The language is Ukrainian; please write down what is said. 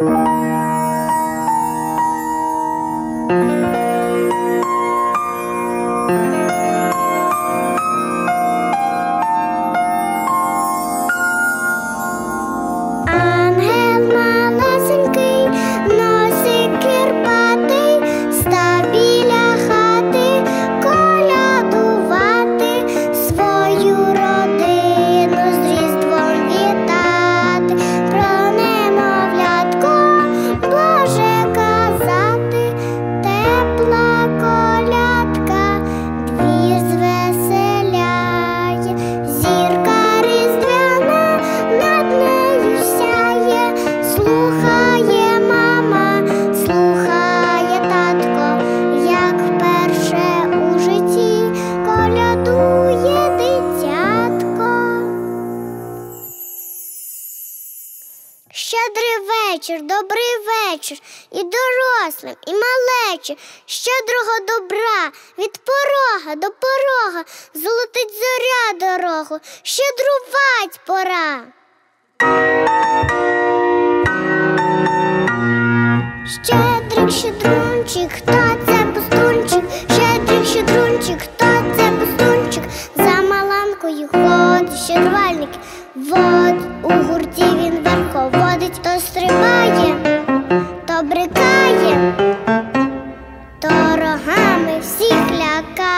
Thank you. Щедрий вечір, добрий вечір і дорослим, і малечі, щедрого добра від порога до порога, золотить зоря дорогу, щедрувать пора. Щедрик, щедрунчик, хто це пустунчик? Щедрик, щедрунчик, хто це пустунчик? За маланкою ходить щедрувальник, вод у гурті він то стрибає, то брикає, то рогами всіх лякає.